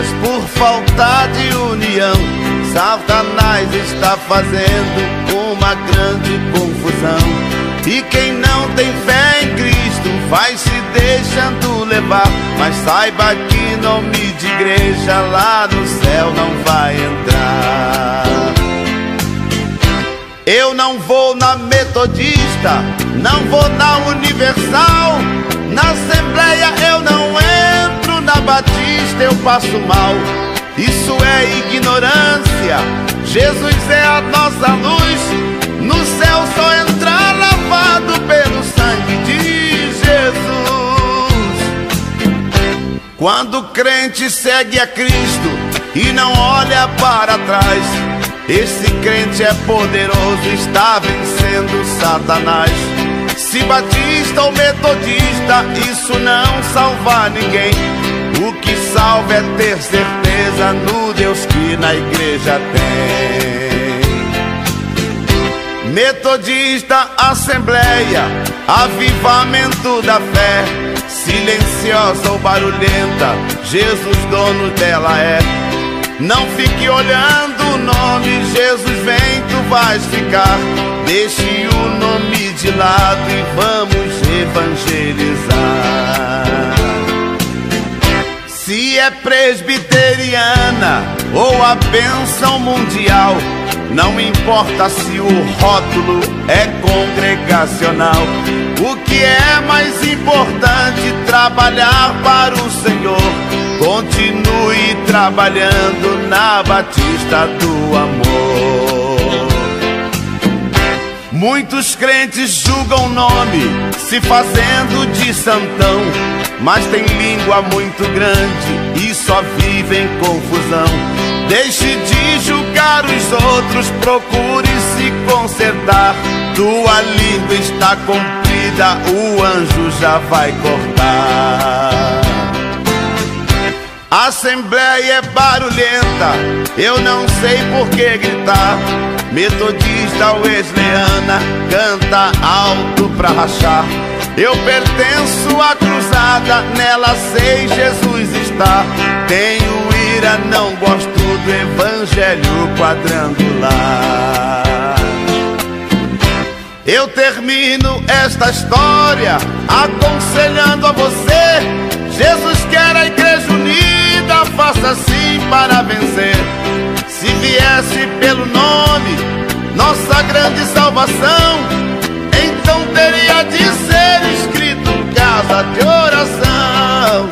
igrejas por falta de união. Satanás está fazendo uma grande confusão. E quem não tem fé em Cristo vai se deixando levar. Mas saiba que nome de igreja lá no céu não vai entrar. Eu não vou na Metodista, não vou na Universal, na Assembleia eu não entro, na Batista eu passo mal. Isso é ignorância. Jesus é a nossa luz. No céu só entrar lavado pelo sangue de Jesus. Quando o crente segue a Cristo e não olha para trás, esse crente é poderoso, está vencendo Satanás. Se batista ou metodista, isso não salva ninguém. Salva é ter certeza no Deus que na igreja tem. Metodista, assembleia, avivamento da fé. Silenciosa ou barulhenta, Jesus dono dela é. Não fique olhando o nome, Jesus vem, tu vais ficar. Deixe o nome de lado e vamos evangelizar. Se é presbiteriana ou a bênção mundial, não importa se o rótulo é congregacional. O que é mais importante trabalhar para o Senhor Continue trabalhando na Batista do Amor. Muitos crentes julgam o nome, se fazendo de santão, mas tem língua muito grande e só vive em confusão. Deixe de julgar os outros, procure se consertar. Tua língua está comprida, o anjo já vai cortar. Assembleia é barulhenta, eu não sei por que gritar. Metodista Wesleyana canta alto pra rachar. Eu pertenço à cruzada, nela sei Jesus está. Tenho ira, não gosto do evangelho quadrangular. Eu termino esta história aconselhando a você. Jesus quer a igreja unida, faça assim para vencer. Se viesse pelo nome, nossa grande salvação, então teria de ser escrito casa de oração.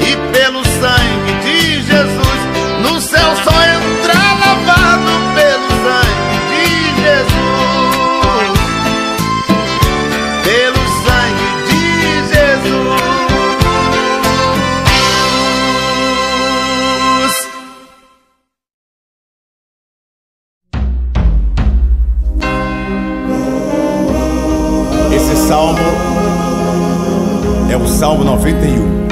E pelo sangue de Jesus, no céu só entrar 91.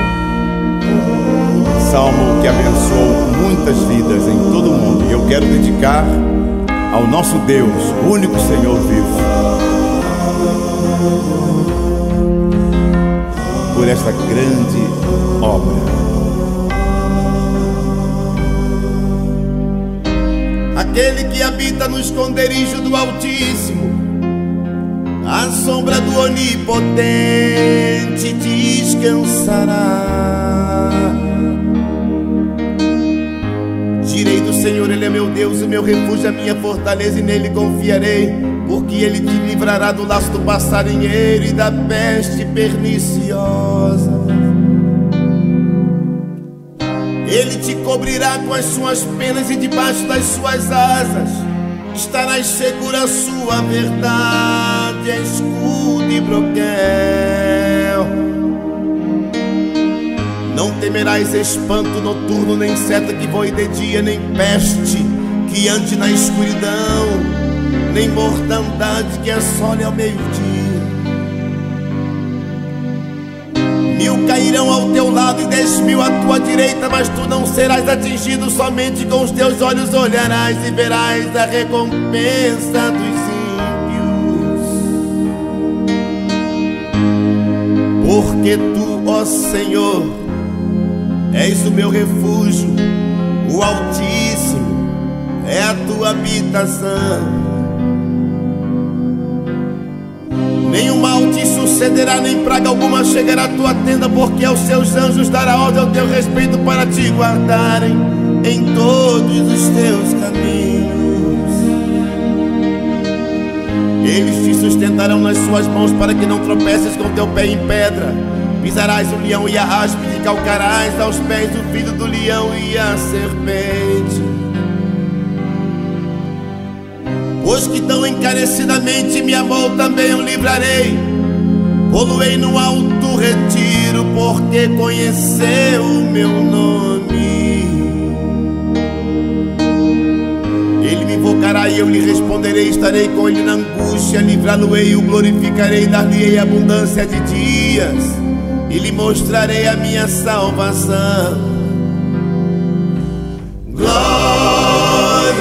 Salmo que abençoou muitas vidas em todo o mundo. E eu quero dedicar ao nosso Deus, o único Senhor vivo. Por esta grande obra. Aquele que habita no esconderijo do Altíssimo, a sombra do Onipotente descansará. Direi do Senhor, Ele é meu Deus, o meu refúgio, a minha fortaleza, e nele confiarei, porque Ele te livrará do laço do passarinheiro e da peste perniciosa. Ele te cobrirá com as suas penas e debaixo das suas asas estarás segura sua verdade, é escudo e broquel. Não temerás espanto noturno, nem seta que voe de dia, nem peste que ande na escuridão, nem mortandade que assole ao meio-dia. Mil cairão ao teu lado e dez mil à tua direita, mas tu não serás atingido. Somente com os teus olhos olharás e verás a recompensa dos ímpios. Porque tu, ó Senhor, És o meu refúgio, o Altíssimo é a tua habitação. Nenhum mal te sucederá, nem praga alguma chegará à tua tenda, porque aos seus anjos dará ordem ao teu respeito para te guardarem em todos os teus caminhos. Eles te sustentarão nas suas mãos para que não tropeces com teu pé em pedra. Pisarás o leão e a aspe, e calcarás aos pés o filho do leão e a serpente. Os que tão encarecidamente me amou também eu livrarei. Poluei no alto retiro, porque conheceu o meu nome. Ele me invocará e eu lhe responderei. Estarei com ele na angústia, livrá-lo-ei, o glorificarei, dar-lhe-ei abundância de dias, e lhe mostrarei a minha salvação.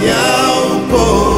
Senhor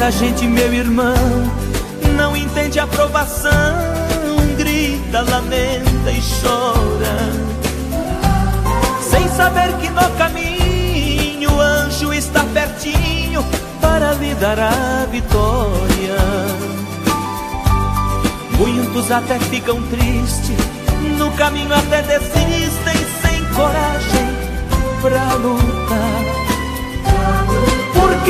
Muita gente, meu irmão, não entende a aprovação, grita, lamenta e chora, sem saber que no caminho o anjo está pertinho para lhe dar a vitória. Muitos até ficam tristes, no caminho até desistem sem coragem para lutar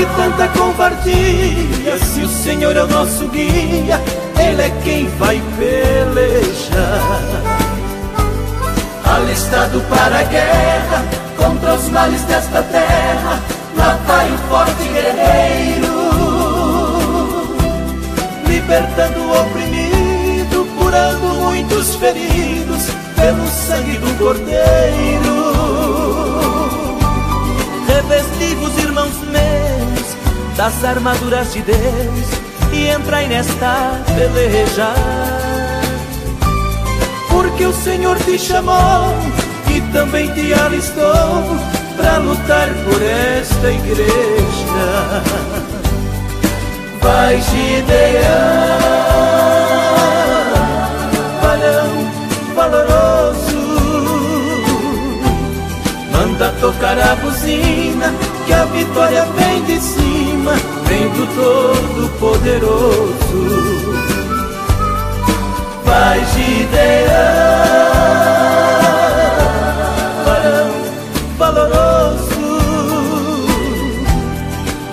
que tanta covardia? Se o Senhor é o nosso guia, Ele é quem vai pelejar. Alistado para a guerra, contra os males desta terra, lá vai o forte guerreiro, libertando o oprimido, curando muitos feridos, pelo sangue do Cordeiro. Revestivos, irmãos meus das armaduras de Deus e entrai nesta peleja. Porque o Senhor te chamou e também te alistou para lutar por esta igreja. Vai Gideão, varão valoroso, manda tocar a buzina que a vitória vem de cima, cima vem do Todo-Poderoso. Vai Gideão, valoroso,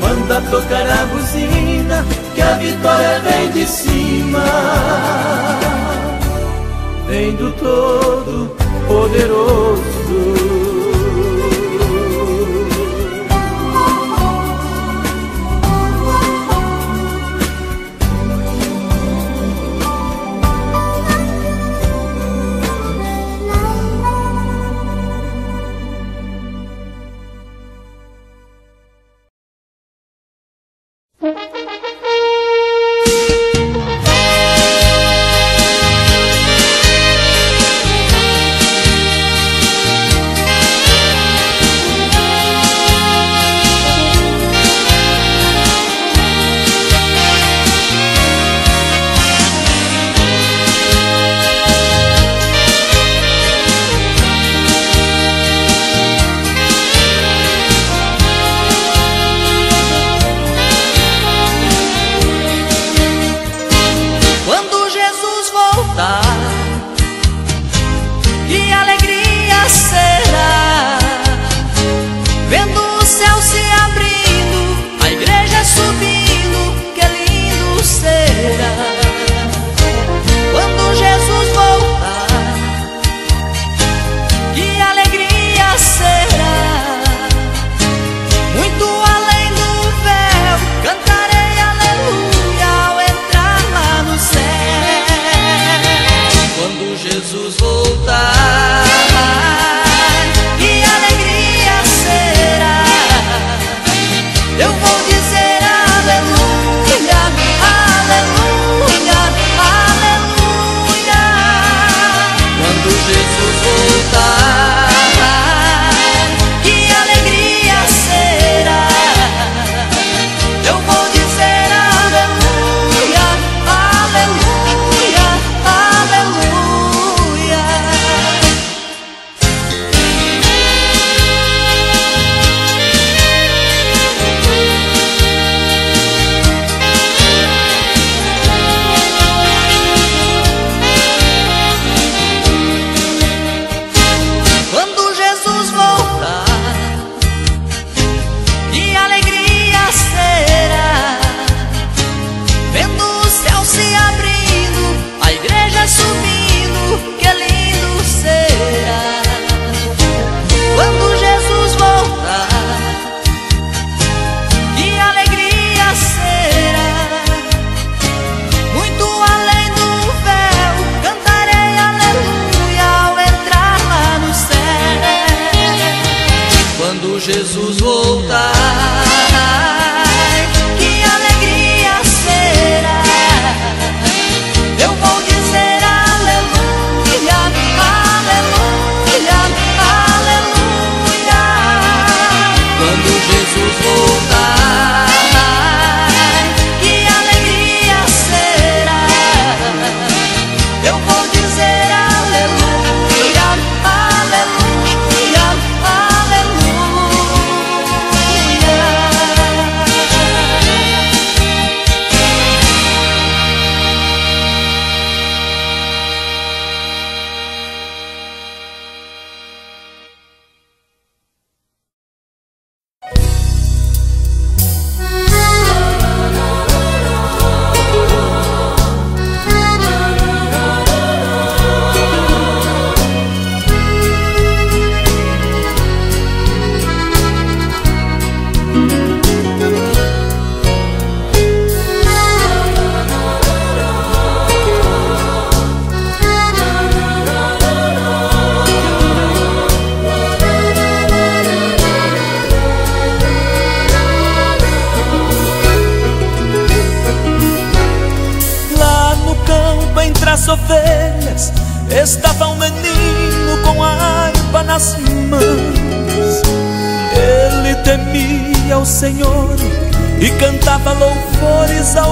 manda tocar a buzina que a vitória vem de cima, vem do Todo-Poderoso.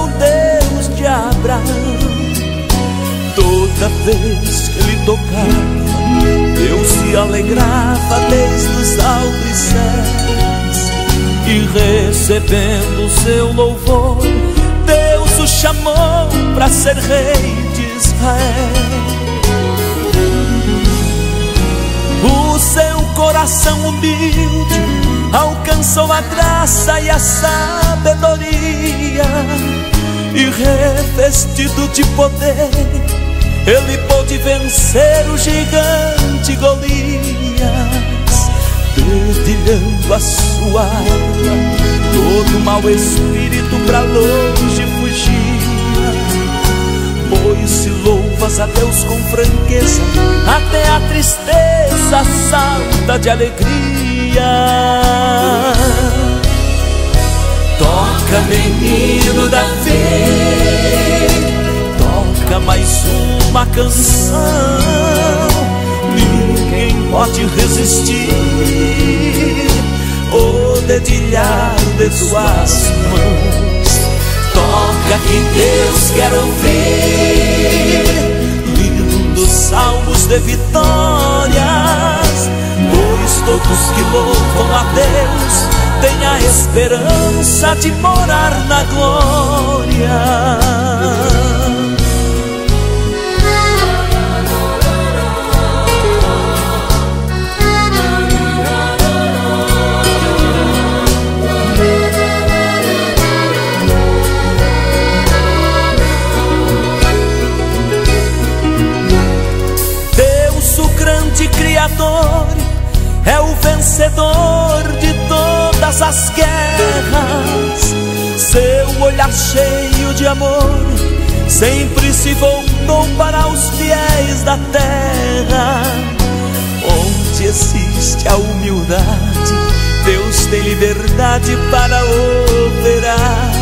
Deus de Abraão. Toda vez que ele tocava, Deus se alegrava desde os altos céus. e recebendo seu louvor, Deus o chamou para ser rei de Israel. O seu coração humilde alcançou a graça e a sabedoria e revestido de poder, ele pôde vencer o gigante Golias, dedilhando a sua arma, todo mau espírito para longe fugia, pois se louvas a Deus com franqueza, até a tristeza salta de alegria. Toca, menino da fé, toca mais uma canção. Ninguém pode resistir o dedilhar de suas mãos. Toca que Deus quer ouvir lindos salmos de vitórias, pois todos que louvam a Deus têm a esperança de morar na glória. Deus, o grande Criador, é o vencedor de todas as guerras. Seu olhar cheio de amor sempre se voltou para os fiéis da terra. Onde existe a humildade, Deus tem liberdade para operar.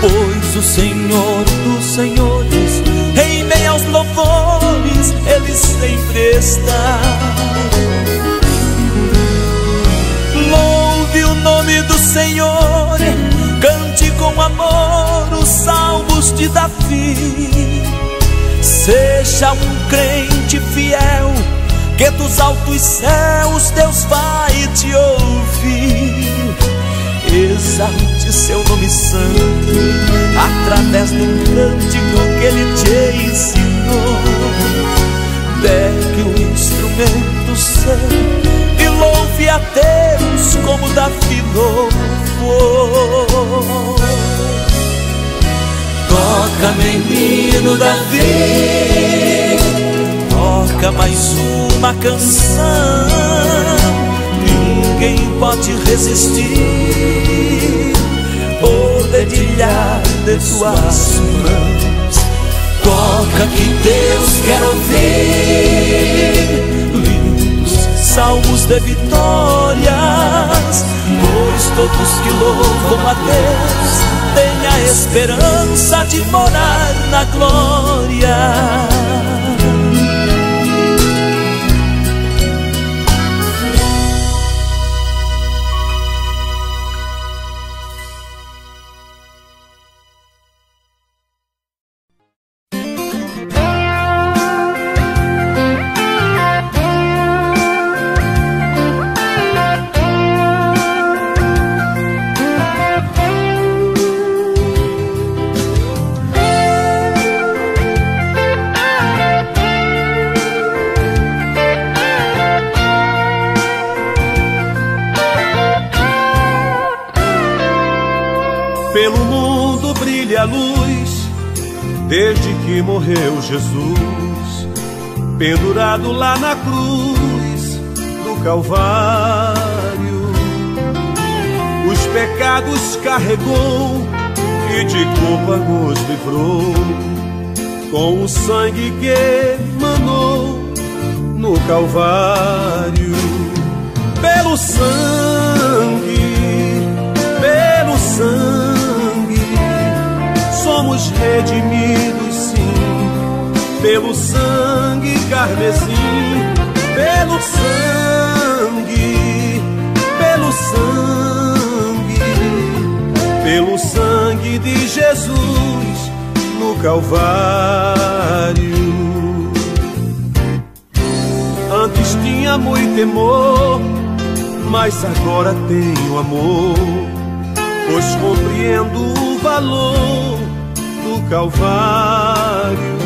Pois o Senhor dos Senhores, em meio aos louvores, Ele sempre está. Senhor, cante com amor os salmos de Davi. Seja um crente fiel, que dos altos céus Deus vai te ouvir. Exalte seu nome santo através do cântico que ele te ensinou. Pegue o instrumento seu e louve a Deus como Davi louvou. Toca, menino Davi, toca mais uma canção. Ninguém pode resistir o dedilhar de tuas mãos. Toca que Deus quer ouvir lindos salmos de vitórias, pois todos que louvam a Deus têm a esperança de morar na glória. Pelo mundo brilha a luz, desde que morreu Jesus, pendurado lá na cruz do Calvário. Os pecados carregou e de culpa nos livrou, com o sangue que manou no Calvário. Pelo sangue, pelo sangue, redimidos, sim, pelo sangue carmesim, pelo sangue, pelo sangue, pelo sangue de Jesus no Calvário. Antes tinha muito temor, mas agora tenho amor, pois compreendo o valor Calvário.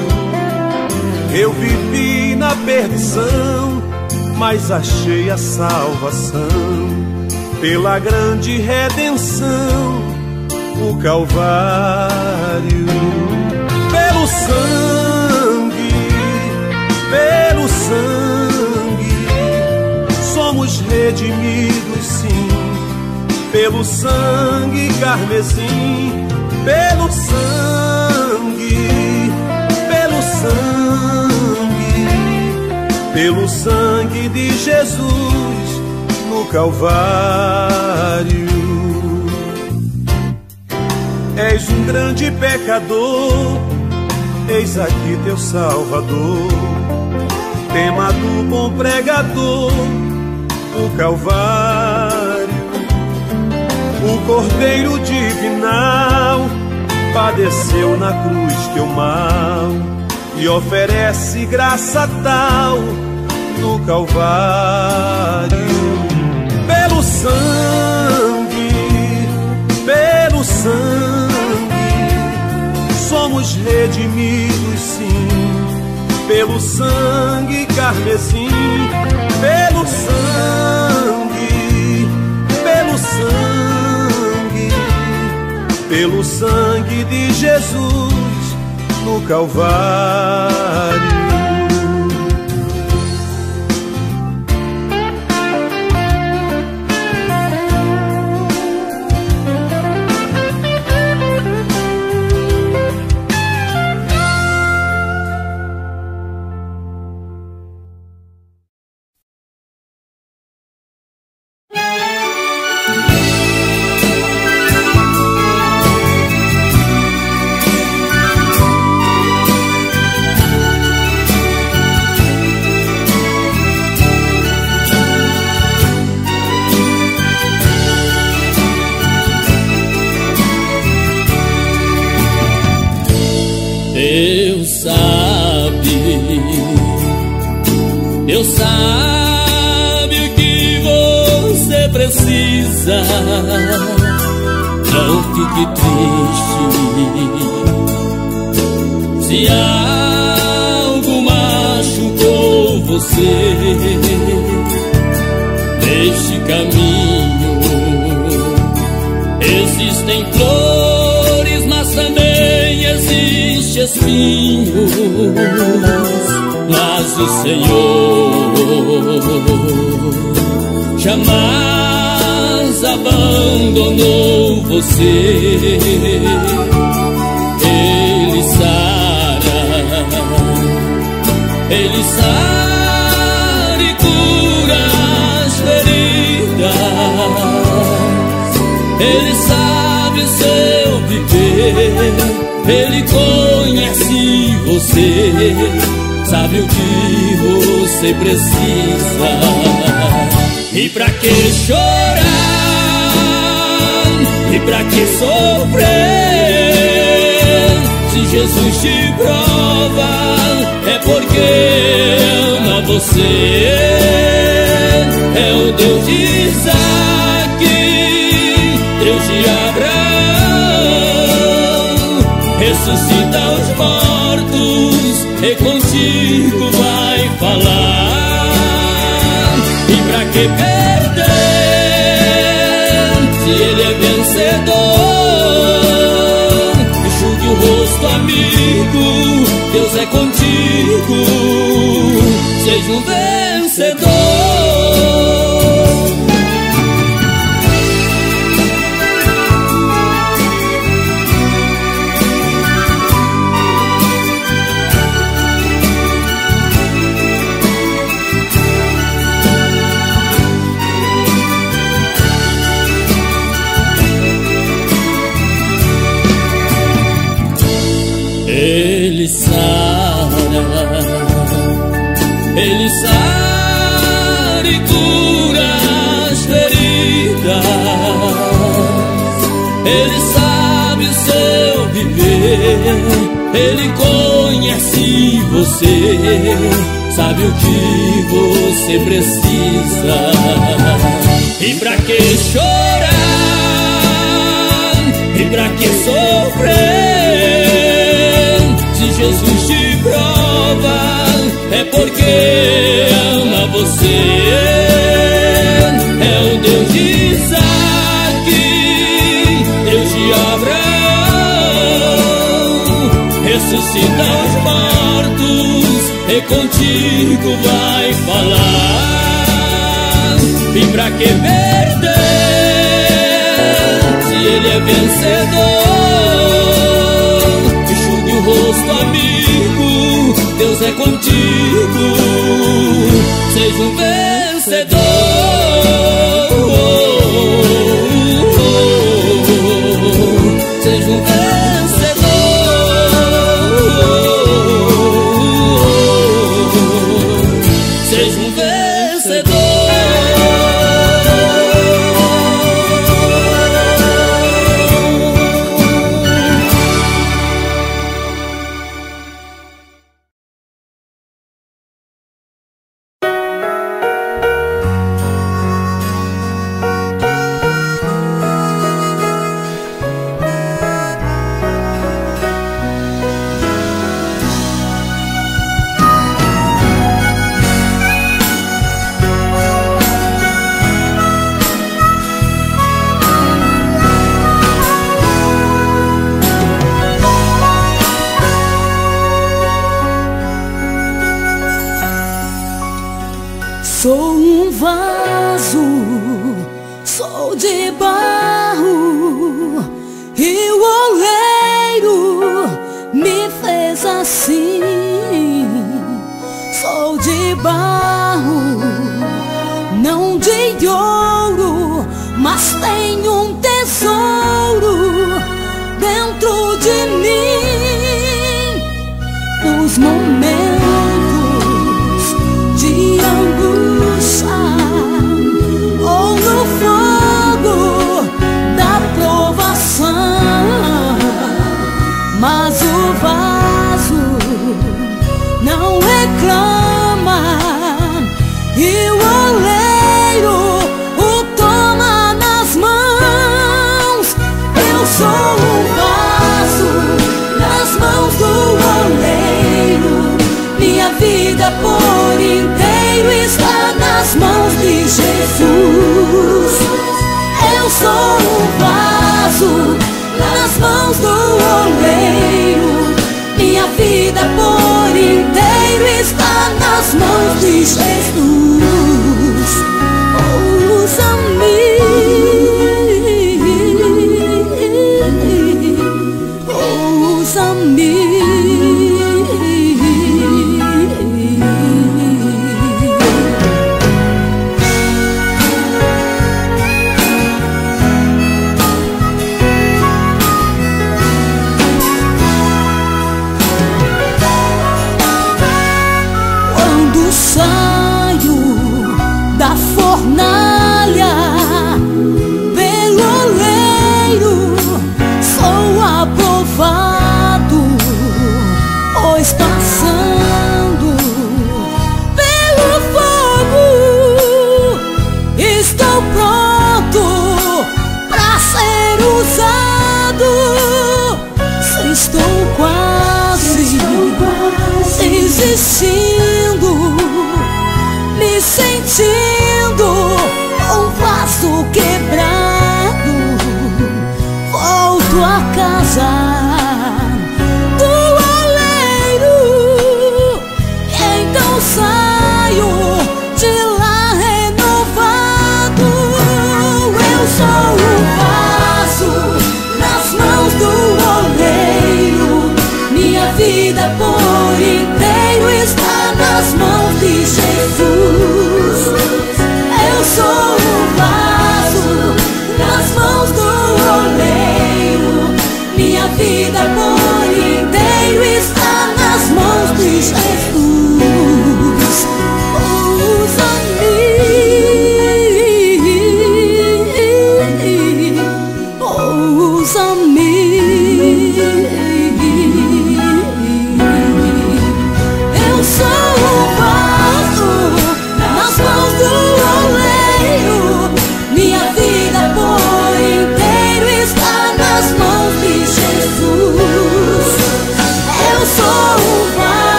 Eu vivi na perdição, mas achei a salvação. Pela grande redenção, o Calvário, pelo sangue, pelo sangue, somos redimidos, sim, pelo sangue carmesim, pelo sangue, pelo sangue de Jesus no Calvário. És um grande pecador, eis aqui teu Salvador, tema do bom pregador, o Calvário, o Cordeiro divinal, padeceu na cruz teu mal e oferece graça tal no Calvário, pelo sangue, pelo sangue, somos redimidos, sim, pelo sangue carmesim, pelo sangue, pelo sangue, pelo sangue de Jesus no Calvário. Mas o Senhor jamais abandonou você. Ele sara, ele sara e cura as feridas. Ele sabe o seu viver, ele conhece você, sabe o que você precisa. E pra que chorar? E pra que sofrer? Se Jesus te prova, é porque ama você. É o Deus de Isaac, Deus de Abraão. Ressuscita os mortos e contigo vai falar. E pra que perder se ele é vencedor? Enxugue o rosto, amigo. Deus é contigo. Seja um vencedor. Ele sara e cura as feridas. Ele sabe o seu viver, Ele conhece você, sabe o que você precisa. E pra que chorar? E pra que sofrer? Se Jesus te prova, porque ama você. É o Deus de Isaac, Deus de Abraão. Ressuscita os mortos e contigo vai falar. Vim pra que perder? Se ele é vencedor, enxugue o rosto, amigo. Contigo. Seja um vencedor.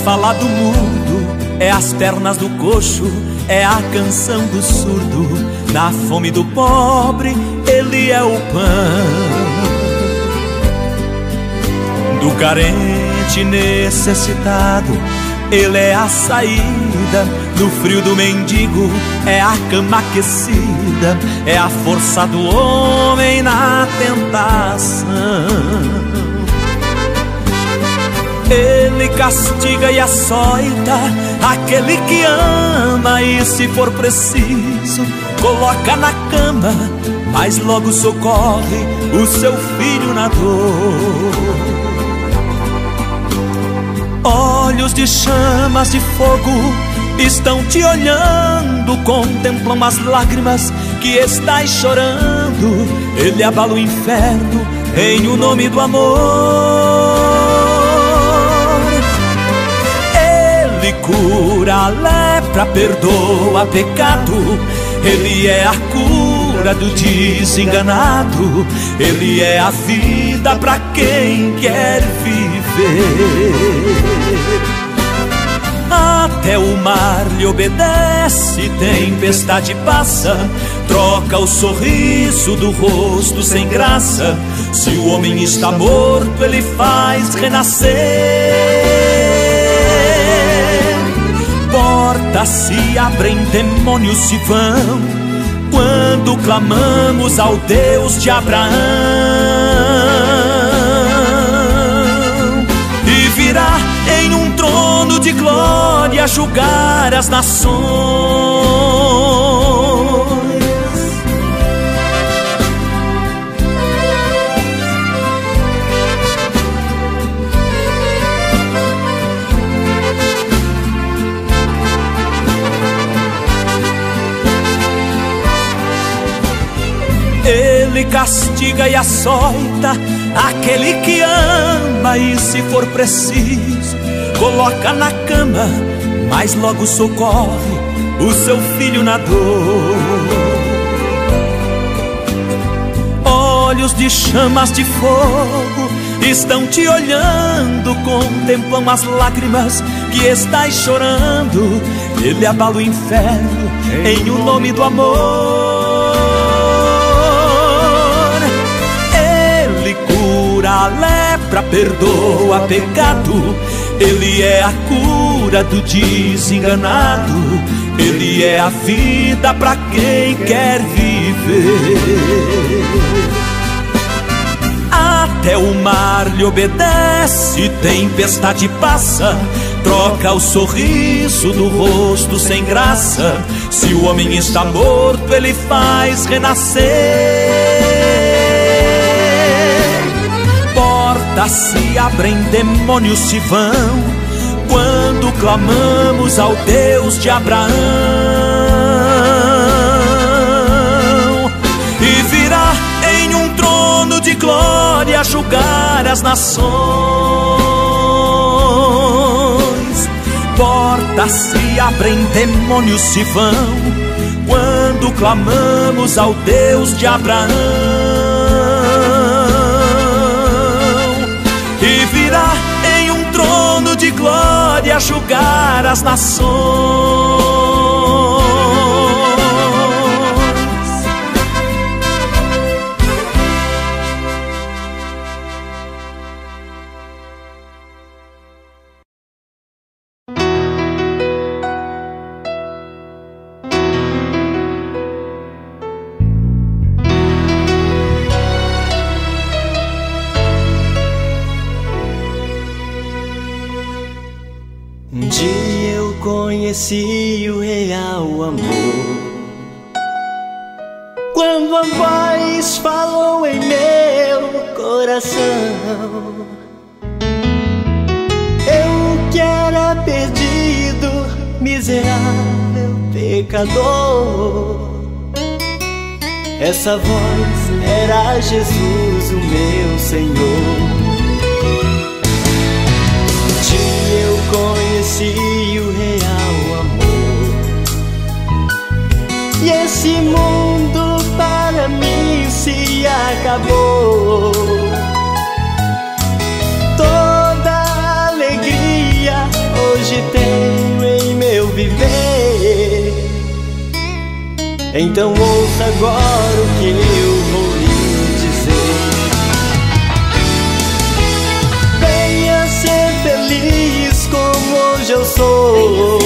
É a fala do mudo, é as pernas do coxo, é a canção do surdo. Na fome do pobre, ele é o pão. Do carente necessitado, ele é a saída. No frio do mendigo, é a cama aquecida, é a força do homem na tentação. Ele castiga e açoita aquele que ama e se for preciso coloca na cama, mas logo socorre o seu filho na dor. Olhos de chamas de fogo estão te olhando, contemplam as lágrimas que estás chorando. Ele abala o inferno em o nome do amor. Cura a lepra, perdoa pecado. Ele é a cura do desenganado. Ele é a vida para quem quer viver. Até o mar lhe obedece, tempestade passa, troca o sorriso do rosto sem graça. Se o homem está morto, ele faz renascer portas se abrem, demônios se vão. Quando clamamos ao Deus de Abraão, e virá em um trono de glória julgar as nações. Ele castiga e açoita aquele que ama e se for preciso coloca na cama, mas logo socorre o seu filho na dor. Olhos de chamas de fogo estão te olhando, contemplam as lágrimas que estás chorando. Ele abala o inferno em o nome do amor. Lepra, perdoa pecado. Ele é a cura do desenganado. Ele é a vida para quem quer viver. Até o mar lhe obedece, tempestade passa, troca o sorriso do rosto sem graça. Se o homem está morto, ele faz renascer. Portas se abrem, demônios se vão, quando clamamos ao Deus de Abraão. E virá em um trono de glória julgar as nações. Portas se abrem, demônios se vão, quando clamamos ao Deus de Abraão. Glória julgar as nações. Coração, eu que era perdido, miserável, pecador. Essa voz era Jesus, o meu Senhor. Eu conheci o real amor. E esse mundo para mim se acabou. Então ouça agora o que eu vou lhe dizer. Venha ser feliz como hoje eu sou.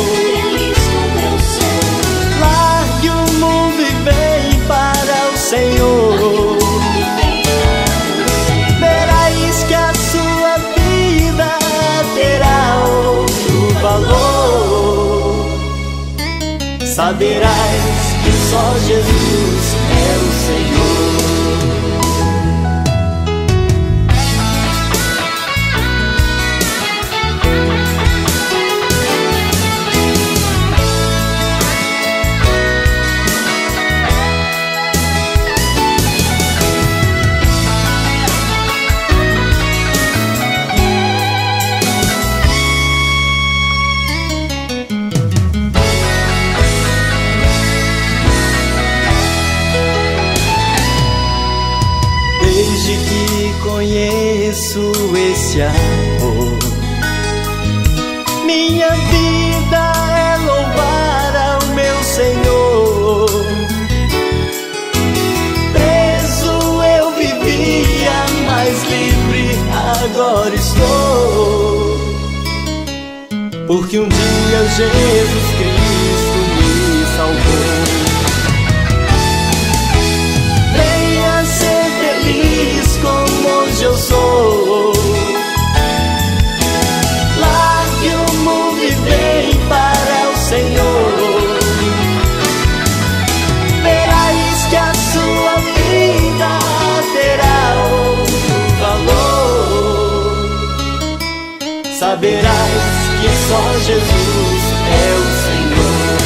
Largue o mundo e vem para o Senhor. Verás que a sua vida terá outro valor. Saberás só Jesus esse amor, minha vida é louvar ao meu Senhor. Preso eu vivia, mais livre agora estou. Porque um dia Jesus Jesus é o Senhor.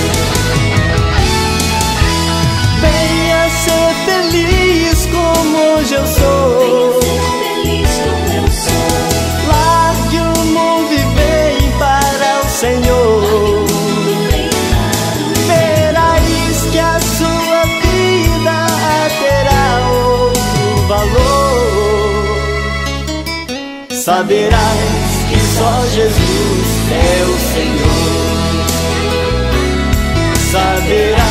Venha ser feliz como hoje eu sou. Largue o mundo e vem para o Senhor. Verás que a sua vida terá outro valor. Saberás que só Jesus é o Senhor. Saberás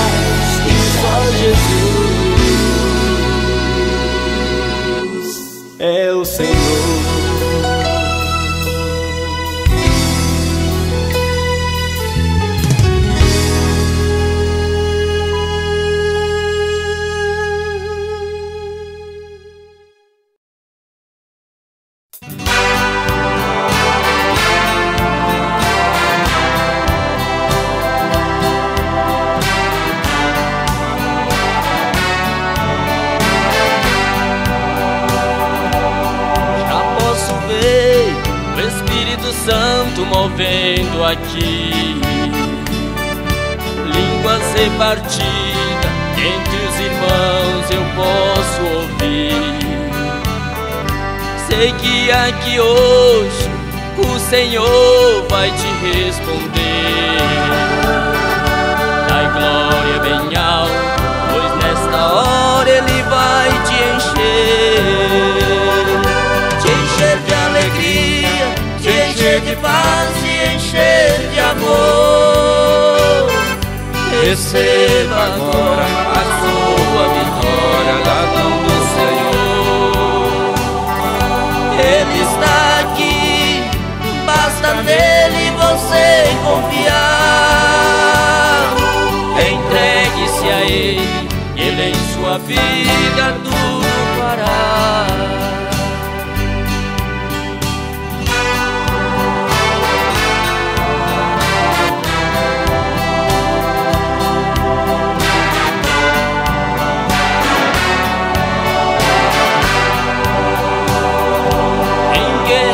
a vida do Pará.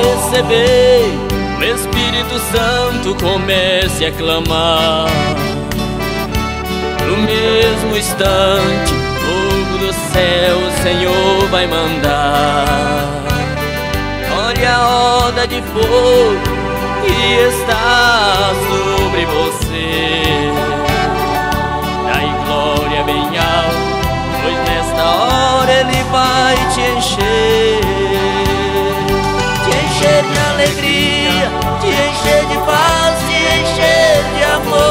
Recebei o Espírito Santo, comece a clamar. No mesmo instante do céu o Senhor vai mandar. Olha a onda de fogo que está sobre você. Dai glória bem alto, pois nesta hora Ele vai te encher. Te encher de alegria, te encher de paz, te encher de amor.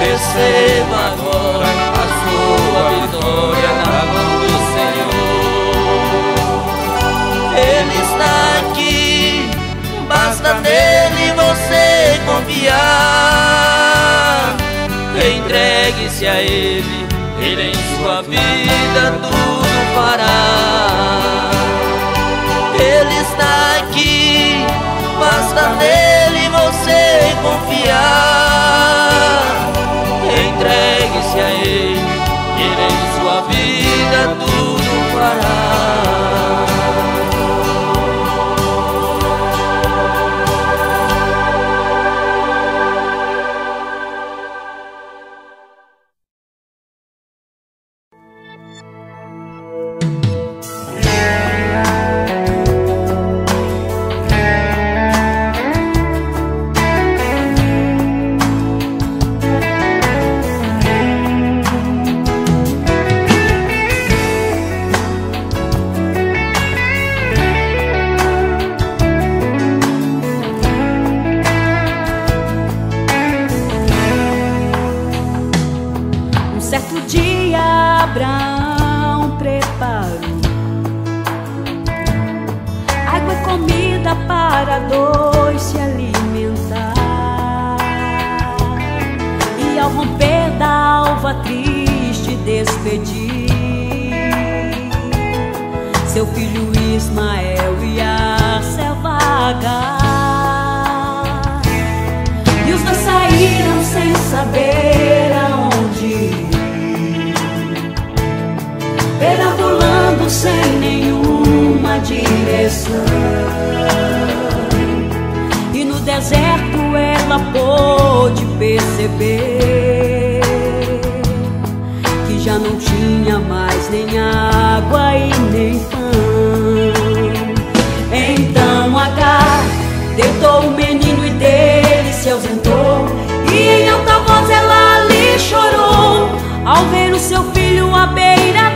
Receba agora sua vitória na mão do Senhor. Ele está aqui, basta nele você confiar. Entregue-se a Ele, Ele em sua vida tudo fará. Ele está aqui, basta nele. saber aonde ir. Perambulando sem nenhuma direção. E no deserto ela pôde perceber que já não tinha mais nem água e nem pão. Então H deitou o menino e dele seus irmãos ao ver o seu filho à beira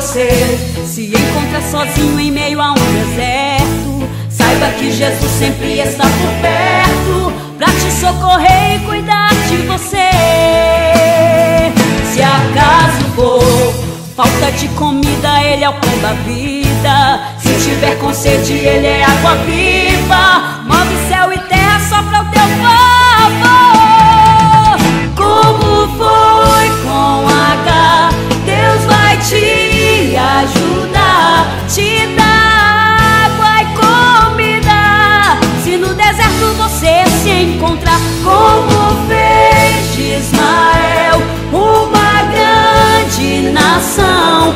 você se encontra sozinho em meio a um deserto, saiba que Jesus sempre está por perto para te socorrer e cuidar de você. Se acaso for falta de comida, Ele é o pão da vida. Se tiver com sede, Ele é água viva. Move céu e terra só para o teu favor. Como foi com H, Deus vai te te ajudar, te dar água e comida. Se no deserto você se encontrar, como fez Ismael, uma grande nação.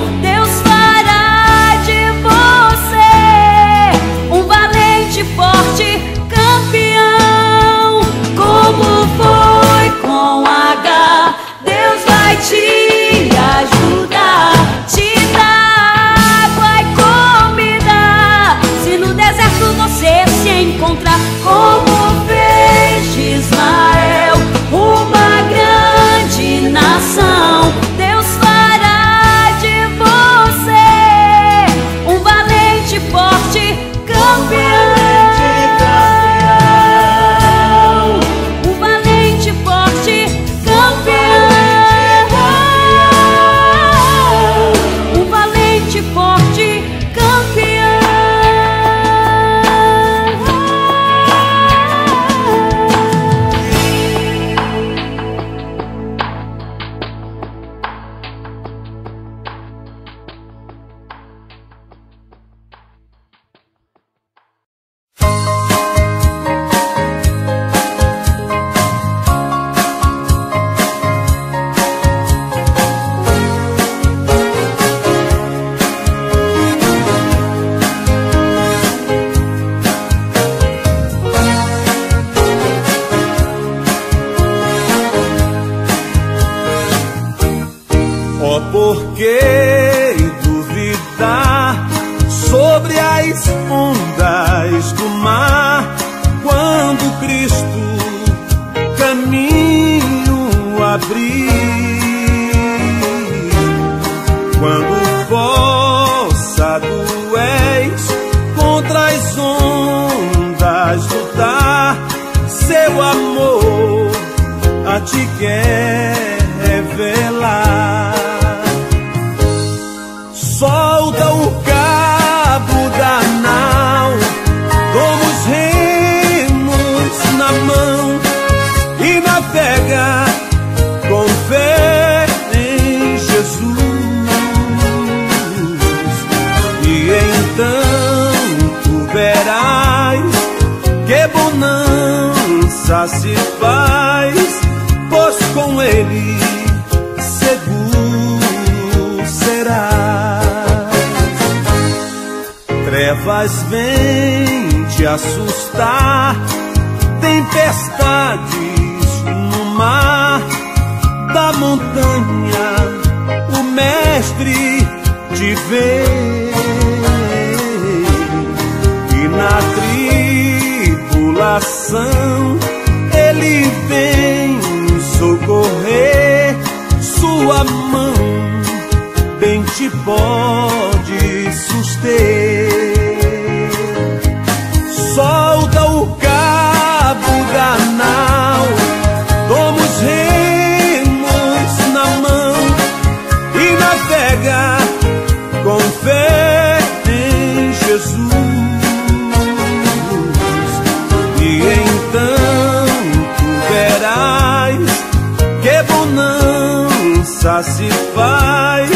Se faz,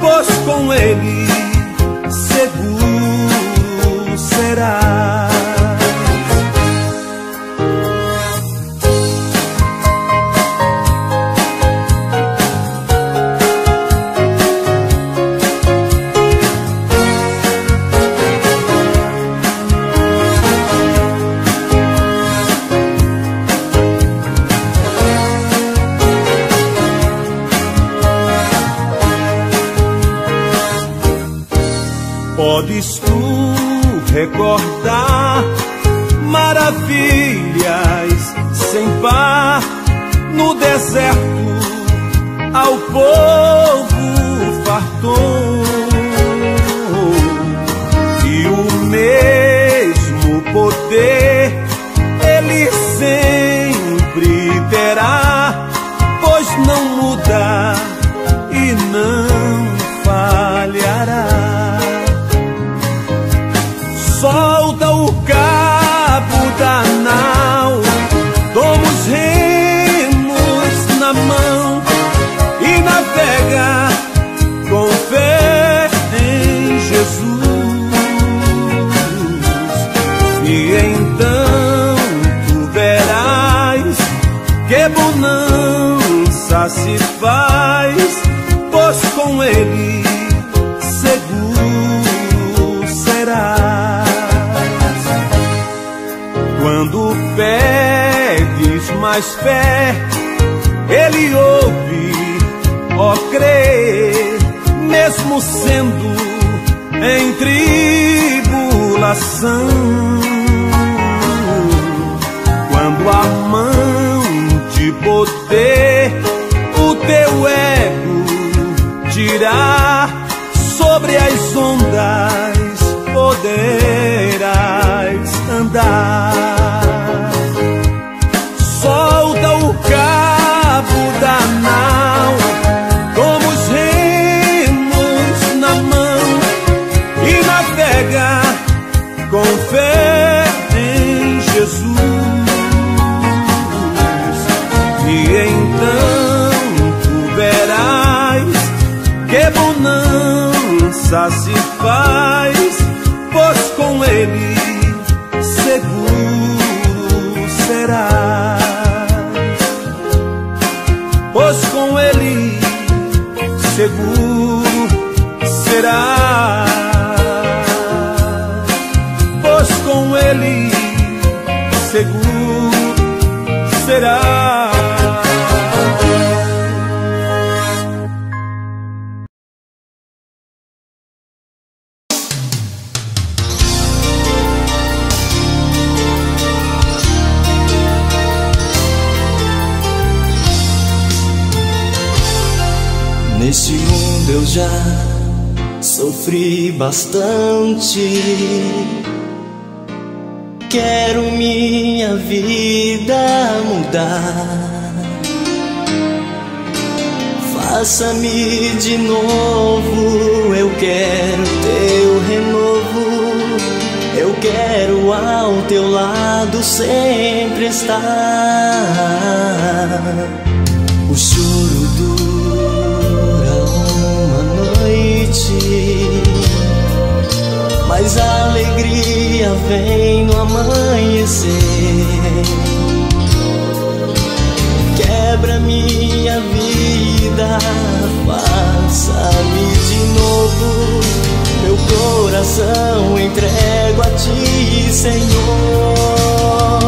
pois com ele andar. bastante. Quero minha vida mudar. Faça-me de novo, eu quero teu renovo. Eu quero ao teu lado sempre estar. O choro Mas a alegria vem no amanhecer. Quebra minha vida, faça-me de novo. Meu coração entrego a ti, Senhor.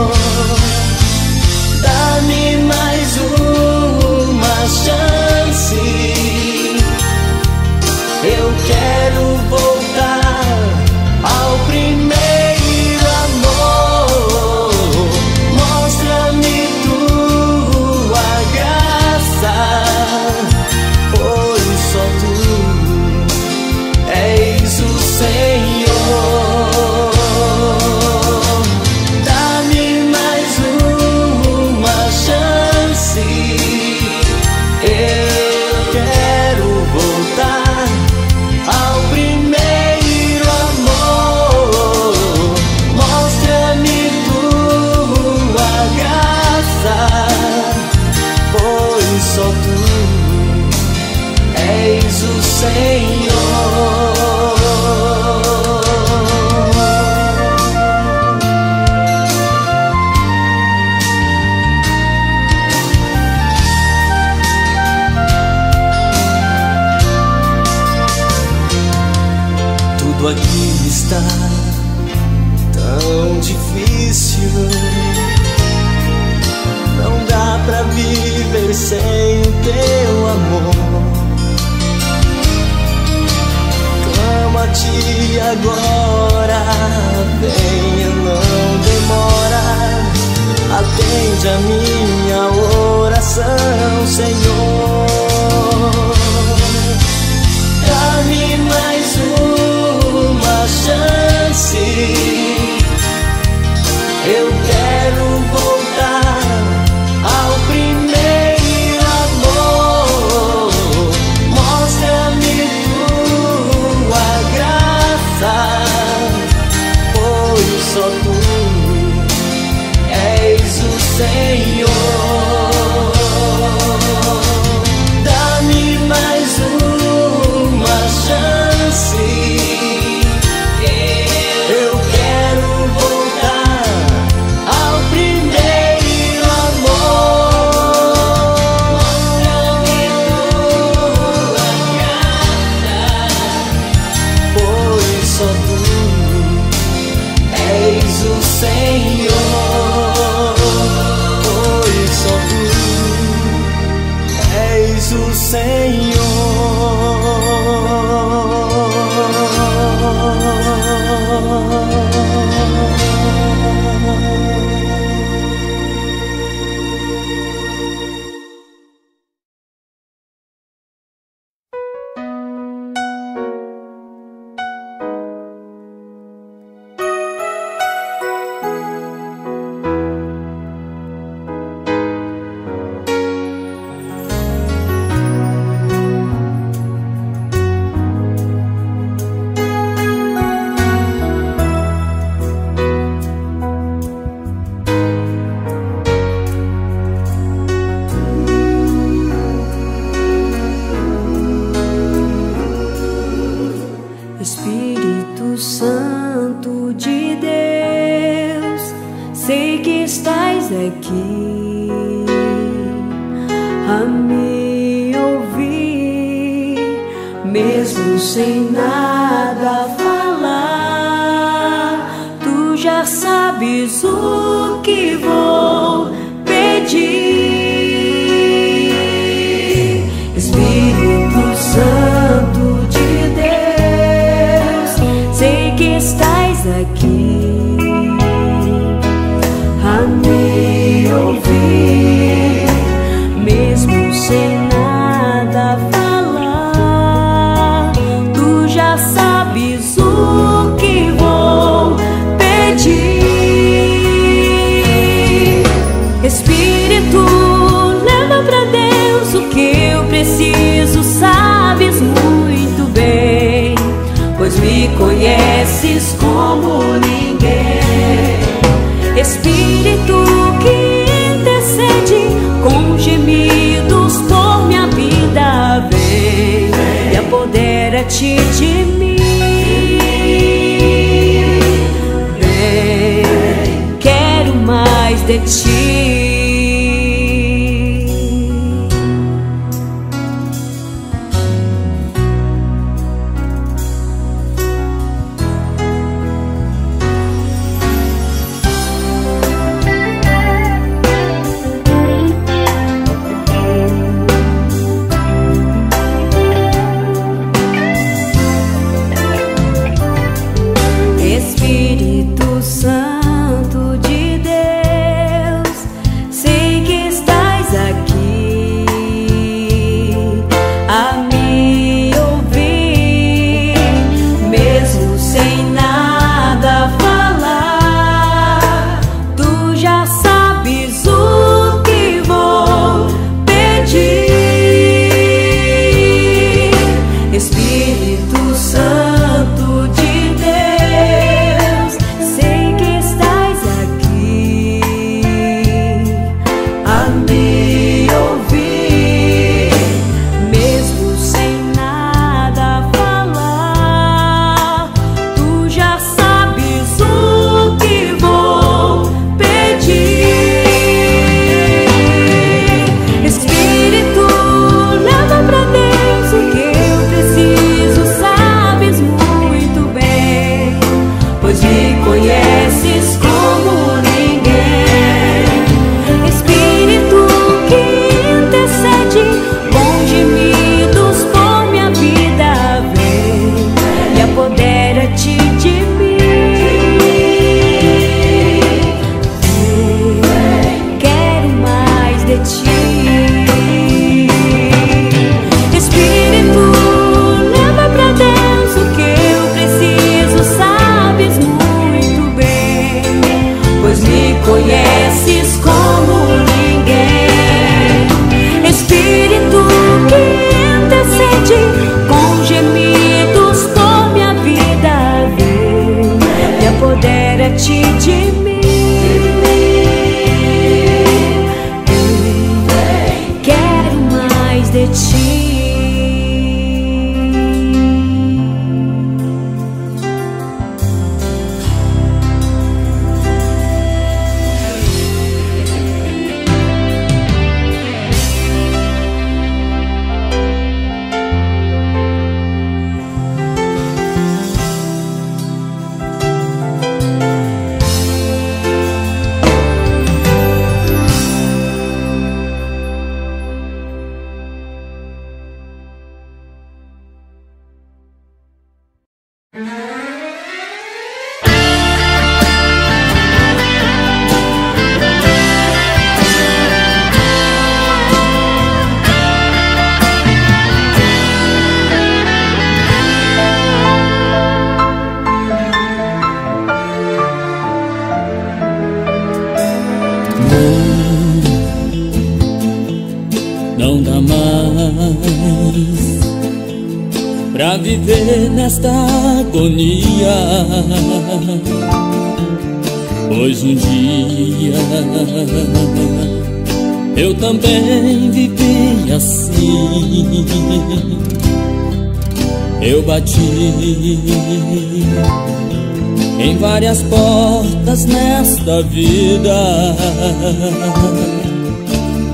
portas nesta vida,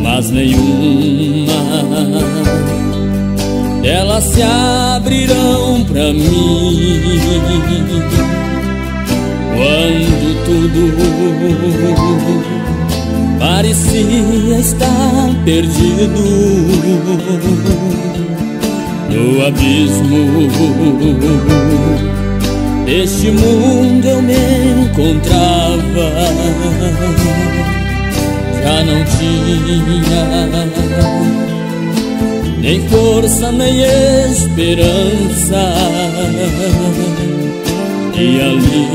mas nenhuma elas se abrirão para mim. Quando tudo parecia estar perdido no abismo Neste mundo eu me encontrava Já não tinha Nem força, nem esperança. E ali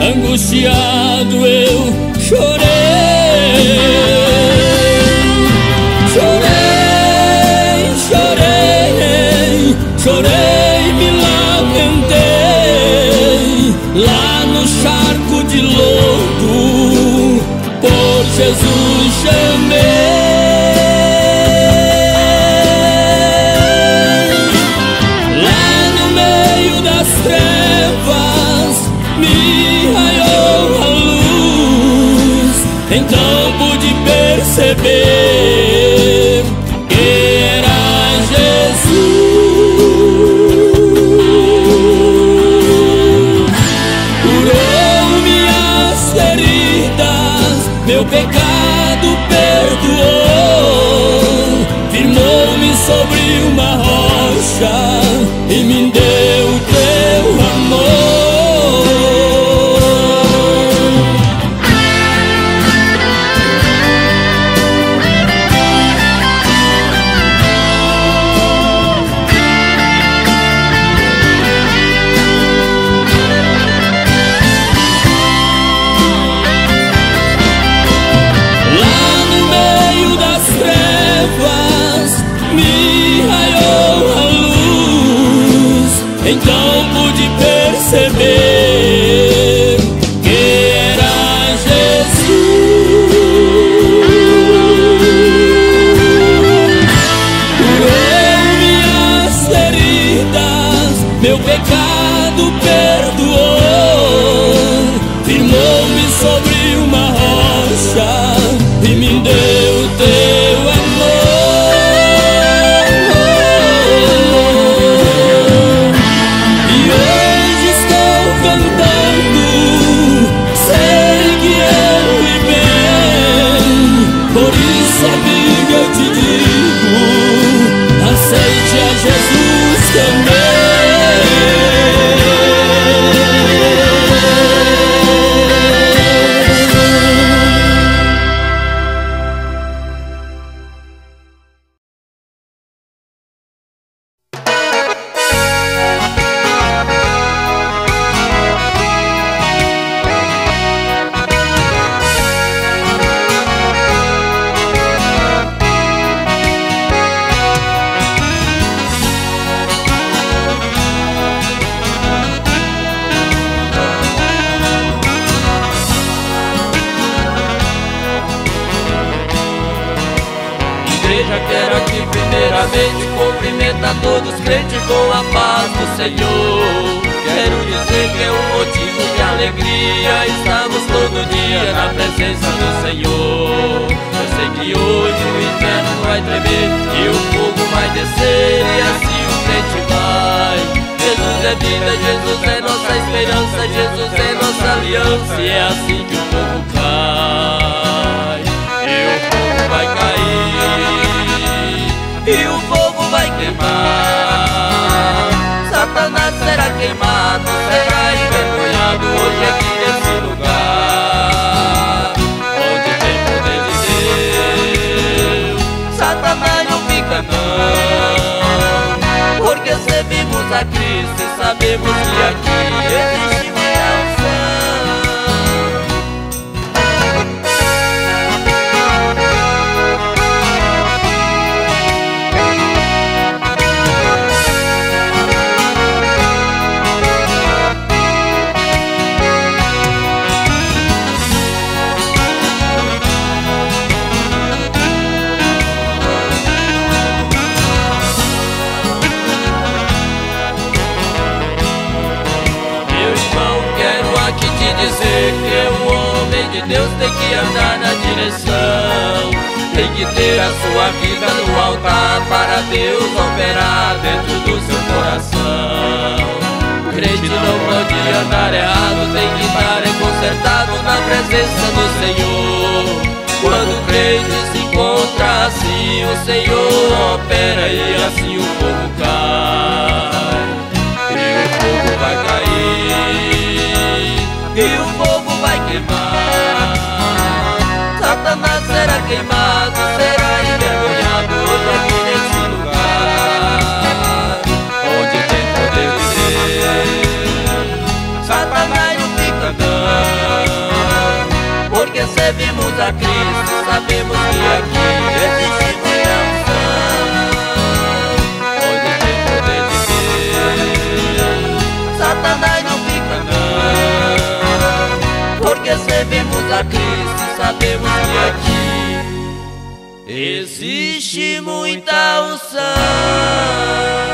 Angustiado eu chorei. Chorei, chorei, chorei. lá no charco de lodo, por Jesus chamei. Lá no meio das trevas, me raiou a luz, então pude perceber. Servimos a Cristo e sabemos que aqui de Deus tem que andar na direção. Tem que ter a sua vida no altar para Deus operar dentro do seu coração. Crente não pode andar errado, tem que estar consertado na presença do Senhor. Quando o crente se encontra assim, o Senhor opera e assim o povo cai. E o fogo vai cair E o fogo vai queimar será queimado Será envergonhado hoje aqui nesse lugar. Onde tem poder de Deus Satanás não fica não Porque servimos a Cristo Sabemos que aqui existe muita unção. Onde existe muita unção.